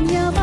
hanya